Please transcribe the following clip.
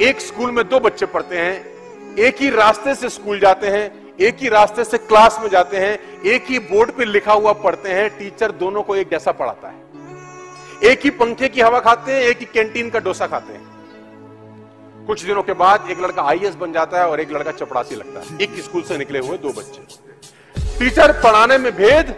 एक स्कूल में दो बच्चे पढ़ते हैं, एक ही रास्ते से स्कूल जाते हैं, एक ही रास्ते से क्लास में जाते हैं, एक ही बोर्ड पे लिखा हुआ पढ़ते हैं, टीचर दोनों को एक जैसा पढ़ाता है। एक ही पंखे की हवा खाते हैं, एक ही कैंटीन का डोसा खाते हैं। कुछ दिनों के बाद एक लड़का आईएएस बन जाता है और एक लड़का चपड़ासी लगता है। एक स्कूल से निकले हुए दो बच्चे। टीचर पढ़ाने में भेद